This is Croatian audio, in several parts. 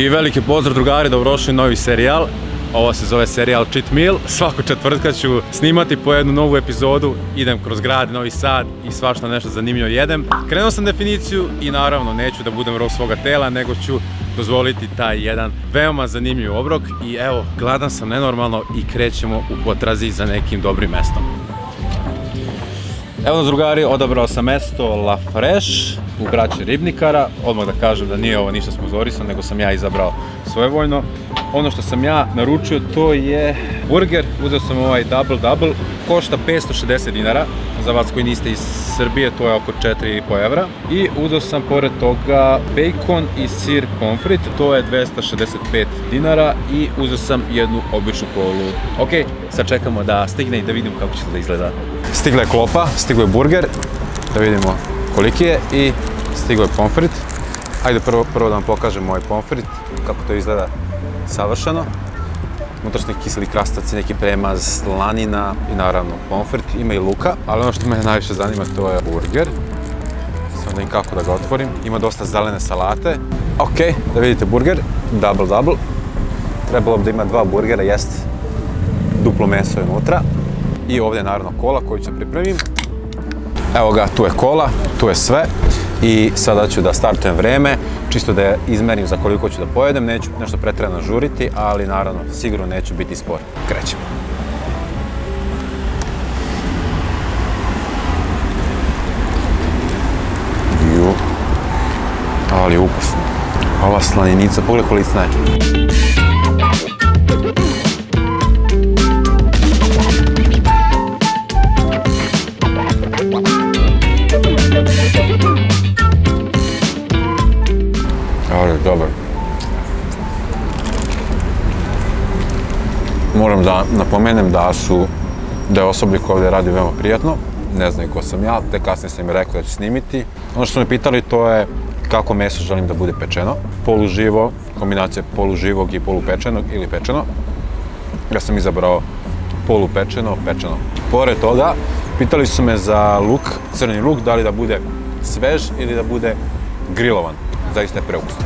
I veliki pozdrav drugari, dobrošli novi serijal. Ovo se zove serijal Cheat Meal. Svako četvrtka ću snimati po jednu novu epizodu. Idem kroz grad, Novi Sad i svašta nešto zanimljivo jedem. Krenuo sam definiciju i naravno neću da budem rok svoga tela, nego ću dozvoliti taj jedan veoma zanimljiv obrok. I evo, gladan sam nenormalno i krećemo u potrazi za nekim dobrim mestom. Evo nas drugari, odabrao sam mesto La Fresh u braći Ribnikara. Odmah da kažem da nije ovo ništa sponzorisan, nego sam ja izabrao svojevoljno. Ono što sam ja naručio to je burger, uzeo sam ovaj double double, košta 560 dinara, za vas koji niste iz Srbije to je oko 4,5 evra. I uzeo sam pored toga bacon i sir pomfrit, to je 265 dinara i uzeo sam jednu običnu kolu. Ok, sad čekamo da stigne i da vidimo kako će to da izgleda. Stigla je klopa, stiglo je burger, da vidimo koliki je i stiglo je pomfrit. Ajde prvo, prvo da vam pokažem ovaj pomfrit, kako to izgleda savršeno. Unutra neki kiseli neki premaz, slanina i naravno pomfrit. Ima i luka, ali ono što mene najviše zanima to je burger. Samo da im kako da ga otvorim. Ima dosta zelene salate. Ok, da vidite burger, double double. Trebalo bi da ima dva burgera, jest duplo meso je unutra. I ovdje je naravno kola koju ću pripremim. Evo ga, tu je kola, tu je sve. I sada ću da startujem vreme, čisto da izmerim za koliko ću da pojedem, neću nešto pretredno žuriti, ali naravno sigurno neću biti spor. Krećemo. Ju, ali ukusno. Ova slaninica, pogledaj kolicna je. Dobar. Moram da napomenem da su, da je osoblje koje ovdje radi veoma prijatno. Ne znaju ko sam ja, te kasnije sam im rekao da ću snimiti. Ono što su me pitali to je kako meso želim da bude pečeno. Poluživo, kombinacija poluživog i polupečenog ili pečeno. Ja sam izabrao polupečeno, pečeno. Pored toga, pitali su me za luk, crni luk, da li da bude svež ili da bude grilovan zaiste preuksto.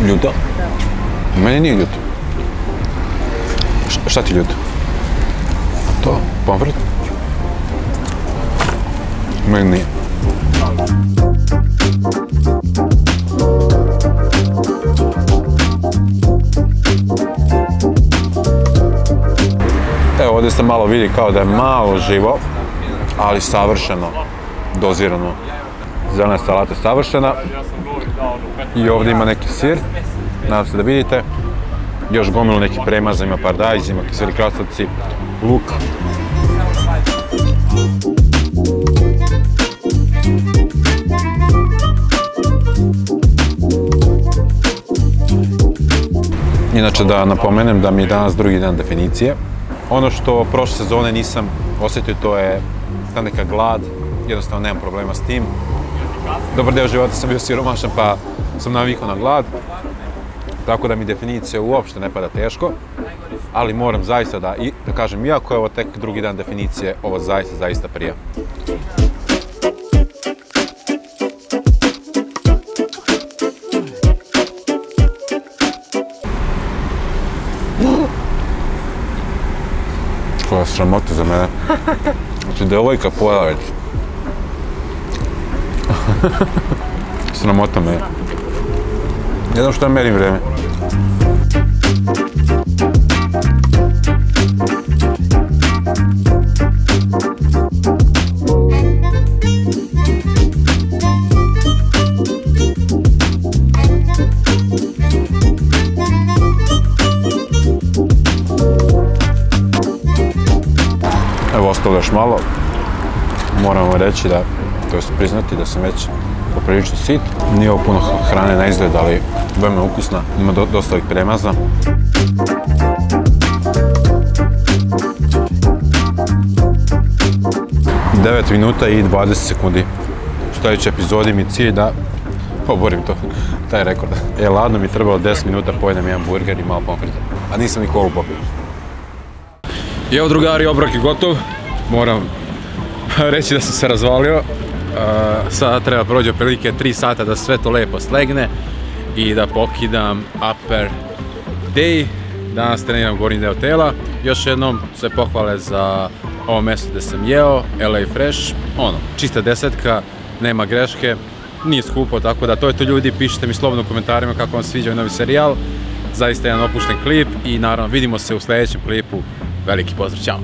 Е люто? Да. У мене не е люто. Šta ti ljuto? To, pomfrit? Meni nije. Evo ovdje se malo vidi kao da je malo živo, ali savršeno dozirano. Zelena salata savršena. I ovdje ima neki sir, nadam se da vidite još gomilu nekih premaza, ima pardajz, ima kiseli krastavci, luk. Inače da napomenem da mi je danas drugi dan definicije. Ono što prošle sezone nisam osjetio to je ta neka glad, jednostavno nemam problema s tim. Dobar deo života sam bio siromašan pa sam navikao na glad, tako da mi definicija uopšte ne pada teško, ali moram zaista da, i, da kažem, iako je ovo tek drugi dan definicije, ovo zaista, zaista prija. Koja sramota za mene. Znači, devojka pojela već. Sramota me. Znam što merim vreme. Evo ostalo još malo. Moramo reći da, to priznati da sam već poprilično sit. Nije ovo puno hrane na izgled, ali veoma ukusna. Ima dosta ovih premaza. Devet minuta i 20 sekundi. U sljedećoj epizodi mi cilj da poborim to, taj rekord. E, ladno mi trebalo 10 minuta, pojedem jedan burger i malo pomfrita. A nisam ni kolu popio. Evo drugari, obrok je gotov. Moram reći da sam se razvalio. Sada treba prođe otprilike 3 sata da sve to lepo slegne i da pokidam upper day. Danas treniram gornji deo tela. Još jednom sve pohvale za ovo mjesto gdje sam jeo, LA Fresh. Ono, čista desetka, nema greške, nije skupo, tako da to je to ljudi, pišite mi slobodno u komentarima kako vam sviđa ovaj novi serijal. Zaista jedan opušten klip i naravno vidimo se u sljedećem klipu. Veliki pozdrav!